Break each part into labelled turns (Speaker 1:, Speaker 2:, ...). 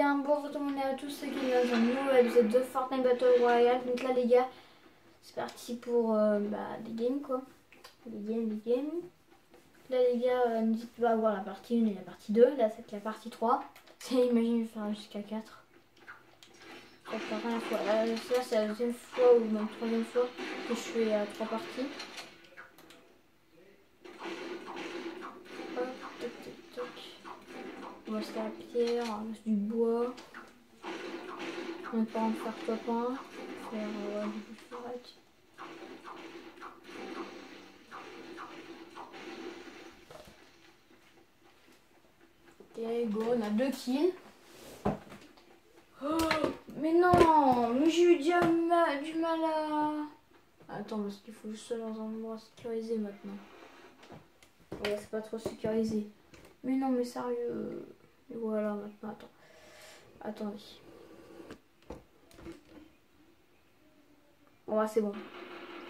Speaker 1: bien, bon retour à tous ceux qui sont dans un nouveau épisode de Fortnite Battle Royale. Donc là les gars, c'est parti pour euh, bah, des games quoi. Les games, les games. Là les gars, euh, n'hésitez pas à voir la partie 1 et la partie 2. Là c'est la partie 3. Imagine faire jusqu'à 4. Ça la première fois. Là, là c'est la deuxième fois ou même troisième fois que je fais euh, trois parties. On va se faire la pierre, du bois. On pas en faire copain. Faire euh, du forage. Ok, go, on a deux kills. Oh, mais non, mais j'ai eu déjà ma du mal à... Attends, parce qu'il faut juste dans un endroit sécurisé maintenant. Ouais, c'est pas trop sécurisé. Mais non, mais sérieux. Voilà, maintenant, attends. Attendez. Oh, c'est bon.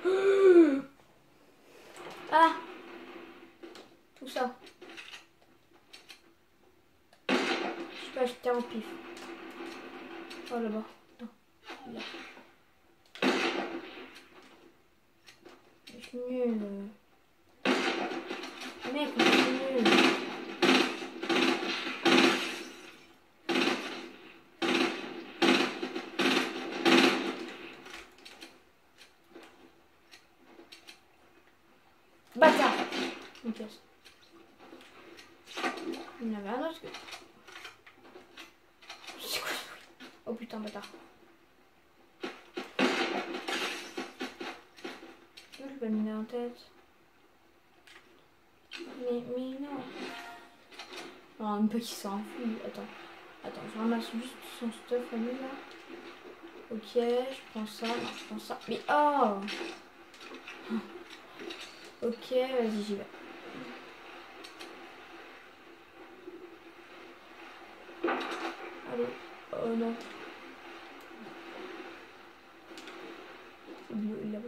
Speaker 1: Ah Tout ça. Je pas, j'étais en pif. Oh là-bas. Là. Je suis nul. Mec, je suis nul. Bâtard Il y en avait un autre que... Quoi Oh putain, bâtard. Je vais mis en tête. Mais, mais non. Non, un peu qui s'enfuit. Attends. Attends, je ramasse juste son stuff à lui là. Ok, je prends ça. Je prends ça. Mais oh Ok, vas-y, j'y vais. Allez. Oh non. Il est.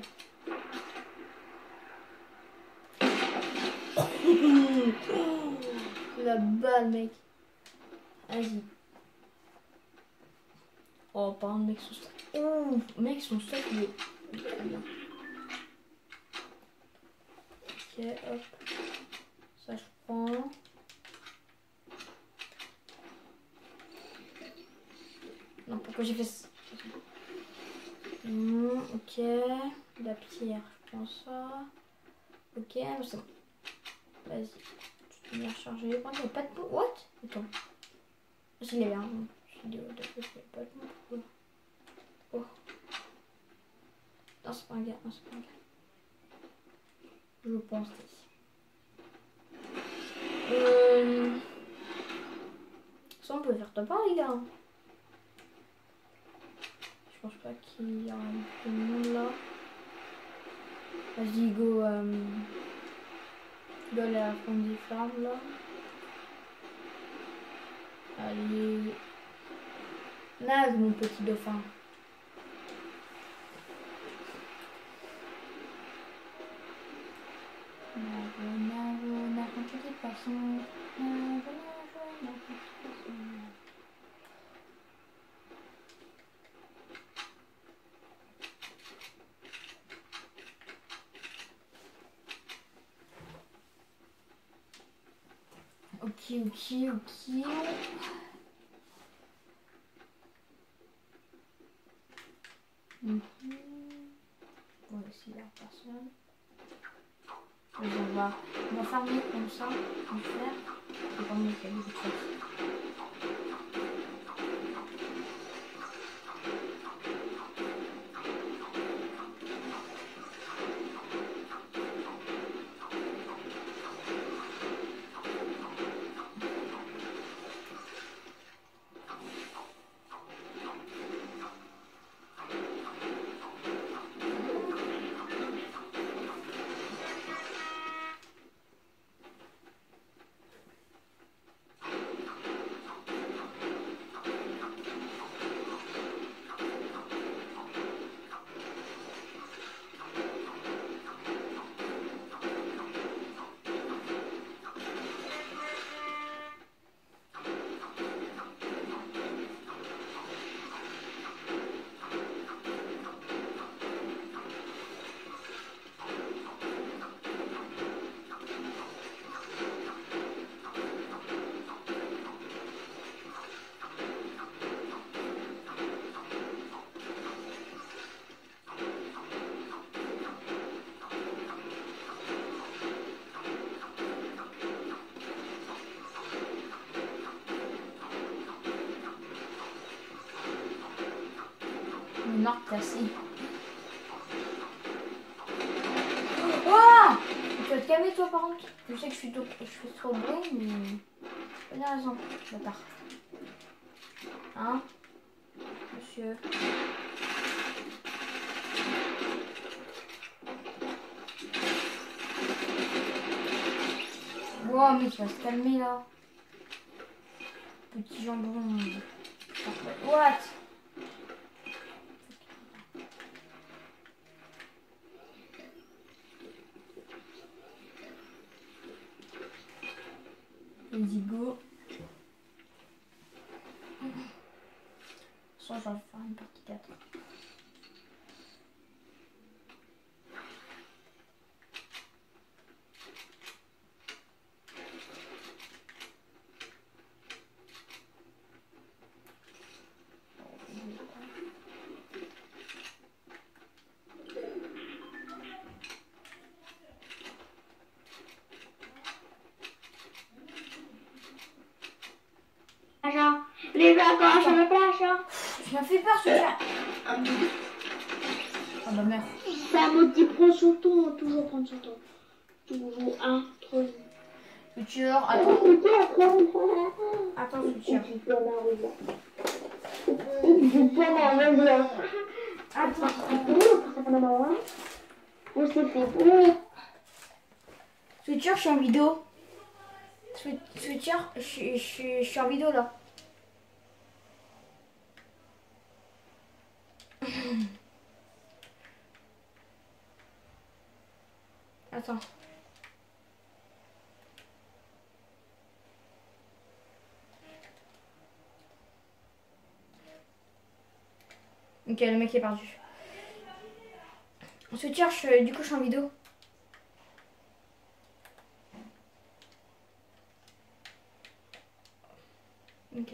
Speaker 1: La balle, mec. Vas-y. Oh, par contre, mec, son stack. Oh, mec, son stack, il. Ok, hop. Ça, je prends. Non, pourquoi j'ai fait ça mmh, Ok. La pierre, je prends ça. Ok, c'est bon. Vas-y. Tu peux bien recharger. il n'y a pas de What? Attends. Je l'ai bien. Je l'ai pas de pourquoi Oh. Non, c'est pas un gars. Non, c'est pas un gars. Je pense Euh... Ça, on peut faire top 1, les gars. Je pense pas qu'il y a un monde là. Vas-y, go. Euh... Go aller à la fond des flammes là. Allez. Nage, mon petit dauphin. Ok, ok, ok. Mm cassée. Ouah Tu vas te calmer toi par contre. Je sais que je suis trop, je suis trop bruit, mais. Pas bien raison, bâtard. Hein Monsieur? Wow, mais tu vas se calmer là. Petit jambon. What Vas-y, go. Soit je vais faire une partie 4.
Speaker 2: À la hein.
Speaker 1: Tu m'as fait peur ce chat. Oh bah merde.
Speaker 2: C'est un mot qui prend son temps, toujours prendre son temps. Toujours un, trois.
Speaker 1: Futur, attends, attends, futur.
Speaker 2: On s'est fait.
Speaker 1: Futur, je suis en vidéo. Futur, je je je suis en vidéo là. Attends. Ok, le mec est perdu. Futur, je, du coup, je suis en vidéo. Ok.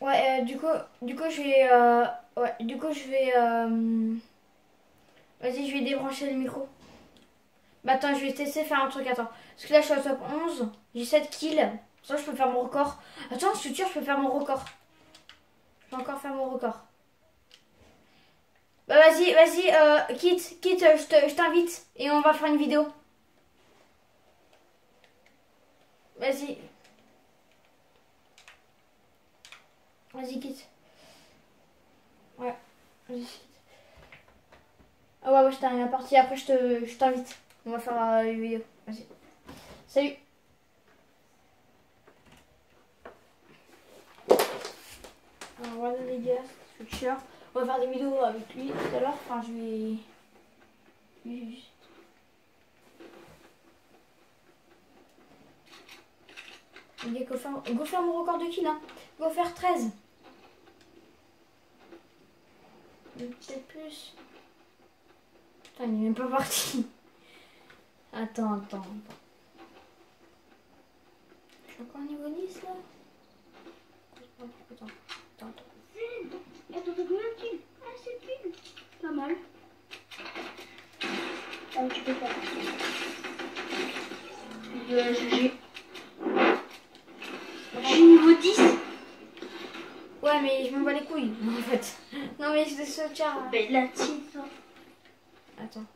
Speaker 1: Ouais, euh, du coup, je vais, euh, ouais, du coup, je vais, euh, vas-y, je vais débrancher le micro. Bah attends, je vais tester faire un truc, attends. Parce que là, je suis au top 11, j'ai 7 kills. Ça, je peux faire mon record. Attends, je suis je peux faire mon record. Je peux encore faire mon record. Bah vas-y, vas-y, euh, quitte, quitte, euh, je t'invite et on va faire une vidéo. Vas-y. Vas-y, quitte. Ah ouais, ouais, je t'arrive à partie. Après, je te, je t'invite. On va faire euh, une vidéo. Vas-y. Salut. Alors voilà les gars, Future. On va faire des vidéos avec lui tout à l'heure. Enfin, je vais. est go faire, go faire mon record de kill, hein. Go faire 13. Mais Peut-être plus. Putain, il est même pas parti. Attends, attends. Je suis encore niveau 10 là Attends, attends, attends.
Speaker 2: Ah, c'est kills. Pas mal. Ah, tu peux pas. Euh, j'ai... J'ai niveau 10.
Speaker 1: Ouais, mais je m'en bats les couilles en fait. Non, mais je ce char.
Speaker 2: Ben, la tienne, ça.
Speaker 1: Attends.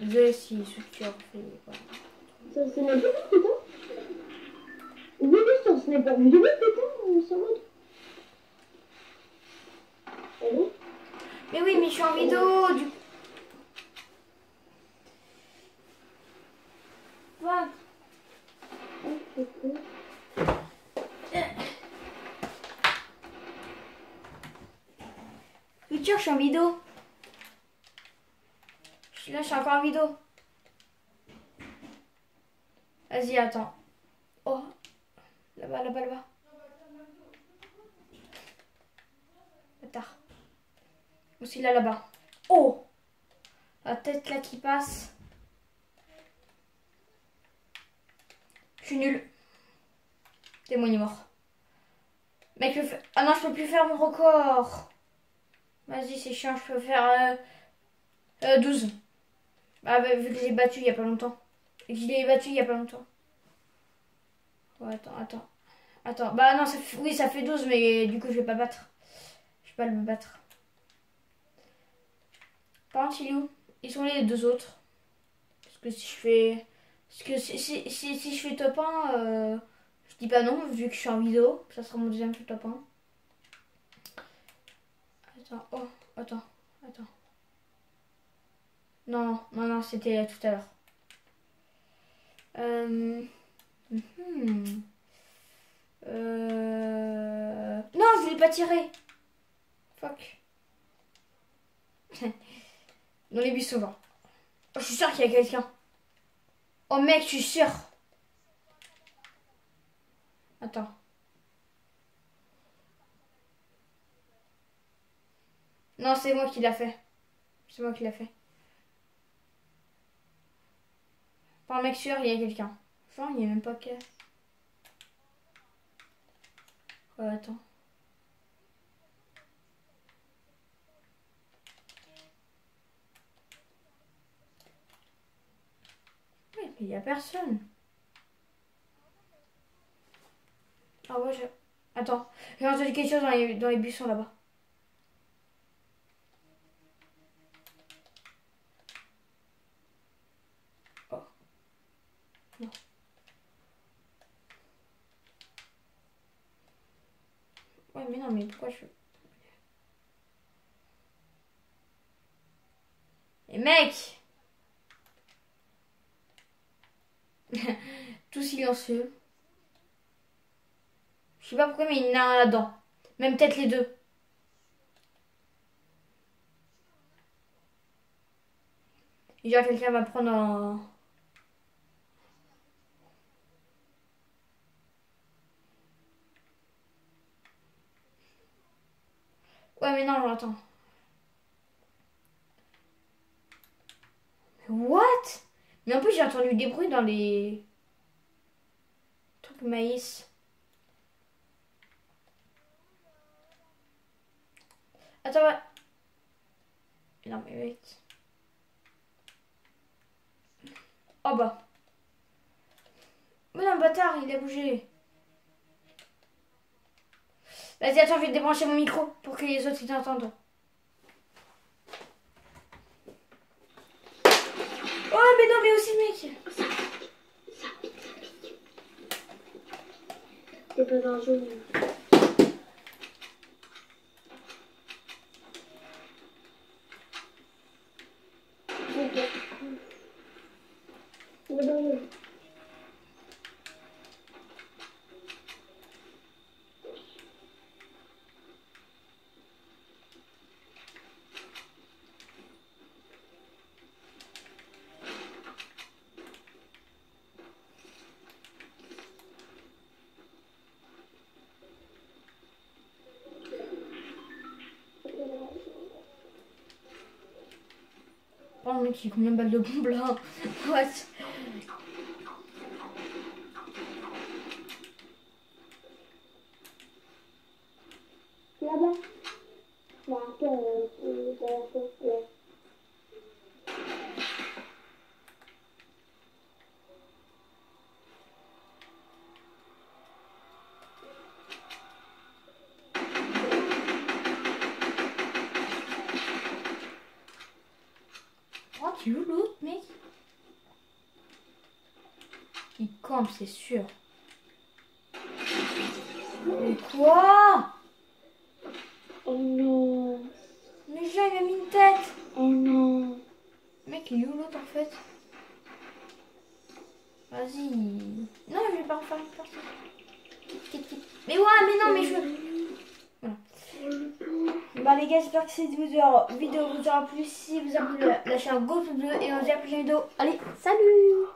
Speaker 1: Je si structure.
Speaker 2: Ça, c'est vidéo, putain. Oui, oui, ça, ce n'est pas vidéo, putain. Ça va.
Speaker 1: Mais oui, mais je suis en vidéo du What
Speaker 2: Ah, c'est cool.
Speaker 1: Je suis en vidéo. Là, je suis encore en vidéo. Vas-y, attends. Oh. Là-bas, là-bas, là-bas. Bâtard. Aussi là, là-bas. Oh La tête là qui passe. Je suis nul. Il est mort. Mec, ah non, je peux plus faire mon record. Vas-y, c'est chiant, je peux faire euh, euh, 12. Bah, bah, vu que j'ai battu il y a pas longtemps. Et que je l'ai battu il y a pas longtemps. Ouais, attends, attends. Attends, bah non, ça fait- oui, ça fait 12, mais du coup, je vais pas battre. Je vais pas le battre. Par contre, il Ils sont les deux autres. Parce que si je fais. Parce que si, si, si, si je fais top 1, euh, je dis pas non, vu que je suis en vidéo. Ça sera mon deuxième top 1. Attends, oh, attends, attends. Non, non, non, c'était tout à l'heure. Euh... mhm. Euh... Non, je l'ai pas tiré. Fuck. Dans les buissons là. Oh, je suis sûre qu'il y a quelqu'un. Oh mec, je suis sûre. Attends. Non, c'est moi qui l'a fait. C'est moi qui l'a fait. Par mec sûr, il y a quelqu'un. Enfin, il n'y a même pas que. Ouais, attends. Ouais, mais il n'y a personne. Ah ouais, j'ai... Attends, j'ai entendu quelque chose dans les, dans les buissons là-bas. Oh. Non. Ouais, mais pourquoi je... Et mec Tout silencieux. Je sais pas pourquoi, mais il y en a un là-dedans. Même peut-être les deux. Et genre, quelqu'un va prendre un... Ouais, mais non, attends. What? Mais en plus, j'ai entendu des bruits dans les trucs maïs. Attends, ouais. Non, mais wait. Oh bah. Mais non, bâtard, il a bougé. Vas-y, attends, je vais débrancher mon micro pour que les autres ils t'entendent. Oh, mais non, mais aussi, mec.
Speaker 2: T'es pas dans le. Ok.
Speaker 1: Mec, il y a combien de balles de bombe là What
Speaker 2: Là-bas. Là, un peu, euh, euh, dans la sauce, là.
Speaker 1: Oh, tu es où l'autre, mec Il campe, c'est sûr. Mais quoi?
Speaker 2: Oh non.
Speaker 1: Mais déjà, il m'a mis une tête
Speaker 2: Oh non.
Speaker 1: Mec, il est où l'autre en fait? Vas-y. Non, je vais pas refaire une kit. Mais ouais, mais non, mais je... Bah les gars, j'espère que cette vidéo, vidéo vous aura plu. Si vous avez plu, lâchez un gros pouce bleu et on se dit à la prochaine vidéo. Allez, salut